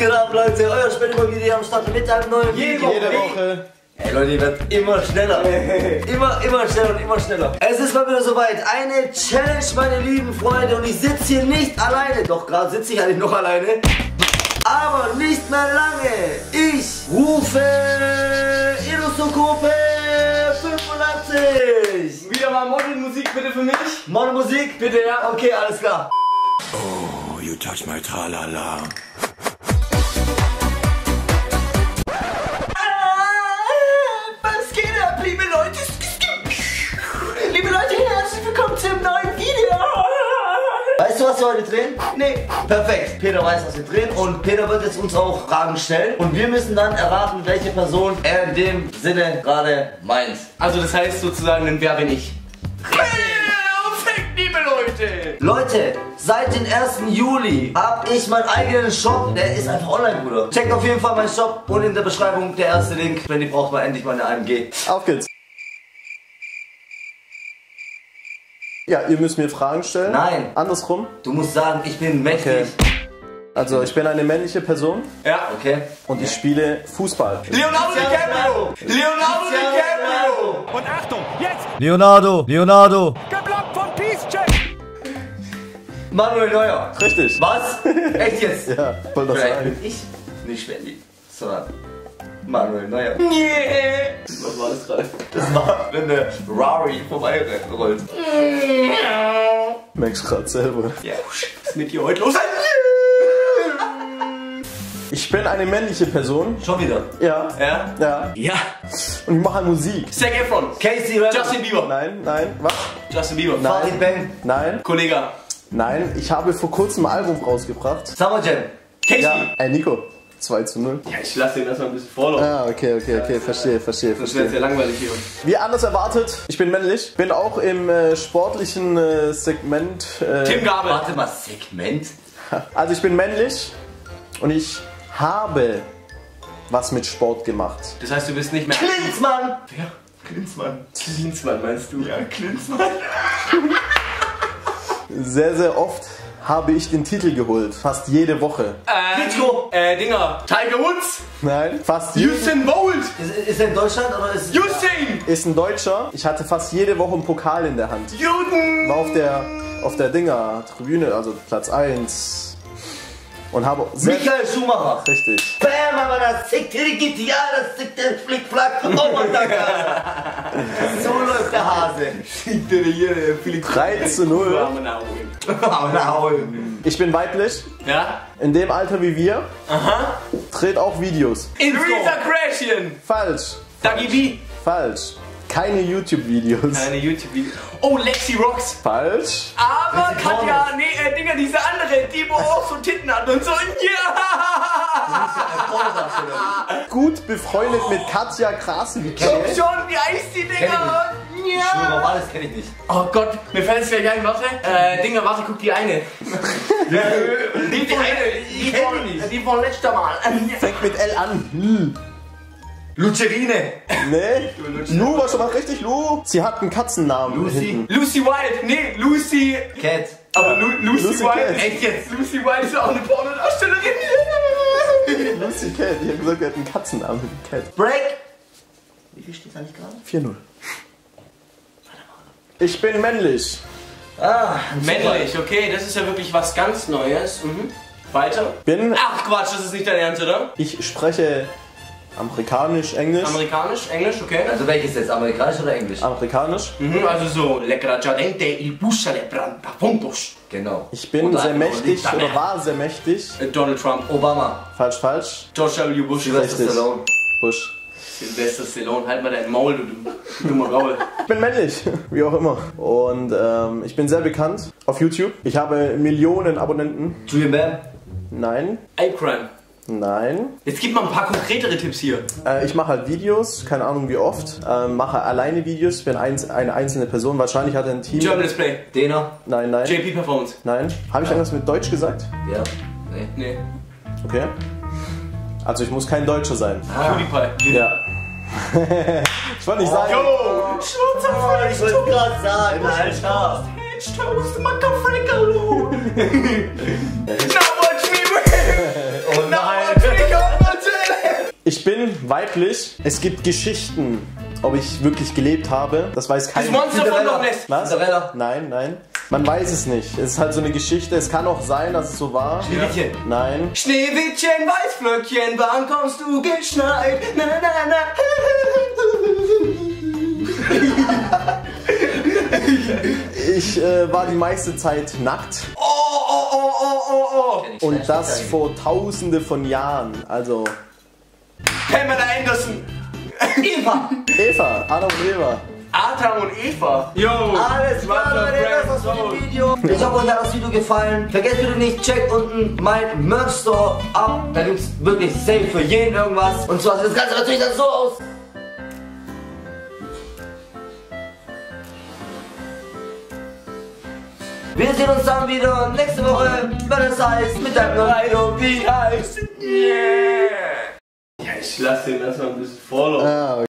geht ab, Leute? Euer Spendenmobil am Start mit einem neuen Jede Video. Woche. Jede Woche. Ey Leute, ihr werdet immer schneller. Immer, immer schneller und immer schneller. Es ist mal wieder soweit. Eine Challenge, meine lieben Freunde. Und ich sitze hier nicht alleine. Doch, gerade sitze ich eigentlich noch alleine. Aber nicht mehr lange. Ich rufe Irusokope 85. Wieder mal Modelmusik bitte für mich. Mono Musik? Bitte, ja? Okay, alles klar. Oh, you touch my tralala. Was wir heute drehen? Nee. Perfekt. Peter weiß, was wir drehen und Peter wird jetzt uns auch Fragen stellen und wir müssen dann erraten, welche Person er in dem Sinne gerade meint. Also das heißt sozusagen, dann wer bin ich? Perfekt, liebe Leute. Leute, seit dem 1. Juli habe ich meinen eigenen Shop. Der ist einfach online, Bruder. Checkt auf jeden Fall meinen Shop und in der Beschreibung der erste Link, wenn ihr braucht mal endlich mal eine AMG. Auf geht's. Ja, ihr müsst mir Fragen stellen. Nein. Andersrum. Du musst sagen, ich bin mächtig. Also, ich bin eine männliche Person Ja. Okay. und ich spiele Fußball. Leonardo DiCaprio. Leonardo DiCaprio. Und Achtung, jetzt Leonardo, Leonardo. geblockt von Peacecheck. Manuel Neuer. Richtig. Was? Echt jetzt? Ja, wollte das Vielleicht sagen. bin ich nicht Schwendi, sondern Manuel Neuer. Nee. Was war das gerade? Das war, wenn der Rari vorbeirollt. Merkst grad selber. Ja, was ist mit dir heute los? Ich bin eine männliche Person. Schon wieder. Ja. Ja. Ja. Ja. Und ich mache Musik. Zac Efron. Casey Rebel. Justin Bieber. Nein, nein, was? Justin Bieber. Fatih Bang. Nein, Kollege. nein. Ich habe vor kurzem ein Album rausgebracht. Summer Jam. Casey. Ja. Ja. Ey, Nico. 2 zu 0. ich lasse den erstmal ein bisschen vorlaufen. Ah, okay, okay, okay. Verstehe, verstehe, Das wird verstehe. sehr langweilig hier. Wie anders erwartet, ich bin männlich. Bin auch im äh, sportlichen äh, Segment. Äh, Tim Gabel. Warte mal, Segment? Also ich bin männlich und ich habe was mit Sport gemacht. Das heißt, du bist nicht mehr. Klinsmann. Ja. Klinsmann. Klinsmann meinst du? Ja, Klinsmann. Sehr, sehr oft habe ich den Titel geholt. Fast jede Woche. Klitschko. Äh, Dinger. Tiger Woods. Nein, fast jede Usain Bolt. Ist, ist er in Deutschland oder ist Usain. ist ein Deutscher. Ich hatte fast jede Woche einen Pokal in der Hand. Juden. War auf der auf der Dinger Tribüne, also Platz 1 und habe Michael Schumacher. richtig. Bam, aber das zickt die Gitti, ja, das zickt der Flickflack. Oh mein Gott. so läuft der Hase. 3 zu 0. Ich bin weiblich, Ja? in dem Alter wie wir. Aha. Dreht auch Videos. Luisa Crashchen. Falsch. Dagi B. Falsch. Keine YouTube-Videos. Eine YouTube-Video. Oh, Lexi Rocks. Falsch. Aber Katja, nee, äh, Dinger, diese andere, die wo auch so Titten hat und so. Ja! Gut befreundet mit Katja Krasewitsch. Komm schon, wie heißt die Dinger? Ich schwöre, Ja! alles kenne ich nicht. Oh Gott, mir fällt es gleich ein, warte. Äh, Dinger, warte, guck die eine. Die, die eine, die kenn von, die nicht. die von letzter Mal. Fängt mit L an. Hm. Lucerine. Nee. Lu war schon mal richtig. Lu. Sie hat einen Katzennamen. Lucy. hinten. Lucy Wild, nee, Lucy. Cat. Aber Lu Lucy, Lucy Wild, Cat. echt jetzt? Lucy Wild ist auch eine Pornodarstellerin. Lucy Cat. Ich hab gesagt, er hat einen Katzennamen. Cat. Break. Wie viel steht eigentlich gerade? 4-0. Ich bin männlich. Ah, Männlich, okay, das ist ja wirklich was ganz Neues. Mhm. Weiter. Bin. Ach Quatsch, das ist nicht dein Ernst, oder? Ich spreche amerikanisch, englisch. Amerikanisch, Englisch, okay. Also welches jetzt? Amerikanisch oder Englisch? Amerikanisch. Mhm, also so, leckera giardente, il bussa le branta fondos. Genau. Ich bin Oder sehr mächtig oder war sehr mächtig. Donald Trump, Obama. Falsch, falsch. George W. Bush. Bush. Sylvester Stallone, halt mal dein Maul, du, du dummer Gaul. Ich bin männlich, wie auch immer. Und ähm, ich bin sehr bekannt auf YouTube. Ich habe Millionen Abonnenten. Julian Bam. Nein, Ape Crime. nein. Jetzt gib mal ein paar konkretere Tipps hier. Äh, ich mache halt Videos, keine Ahnung wie oft. Ähm, mache alleine Videos, bin eins, eine einzelne Person. Wahrscheinlich hat er ein Team. German Display, Dena. Nein, nein. JP Performance. Nein. Habe ich irgendwas mit Deutsch gesagt? Ja. Nee. Nee, Okay. Also ich muss kein Deutscher sein. PewDiePie. Ja. ich wollte nicht sagen. Oh, ich wollte gerade sagen, Alter. Toast, Macafrecalo. Now watch me Oh nein. Ich bin weiblich. Es gibt Geschichten, ob ich wirklich gelebt habe. Das weiß Das keiner. Monster von Loch Ness. Was? Cinderella. Nein, nein. Man weiß es nicht. Es ist halt so eine Geschichte. Es kann auch sein, dass es so war. Schneewittchen. Nein. Schneewittchen, Weißflöckchen, wann kommst du geschneit? Na, na, na. Ich äh, war die meiste Zeit nackt. Oh, oh, oh, oh, oh, oh. Und das vor tausende von Jahren. Also Pamela Anderson. Eva. Eva, Adam und Eva. Adam und Eva. Yo. Alles klar, Leute, das war's von dem Video. Ich hoffe, euch hat das Video gefallen. Vergesst bitte nicht, checkt unten mein Merch Store ab. Da gibt's wirklich safe für jeden irgendwas. Und zwar sieht das Ganze natürlich dann so aus. Wir sehen uns dann wieder nächste Woche, wenn es heißt, mit deinem neuen Video. Wie heißt? Yeah. Ja, ich lasse den erstmal ein bisschen follow. Ah,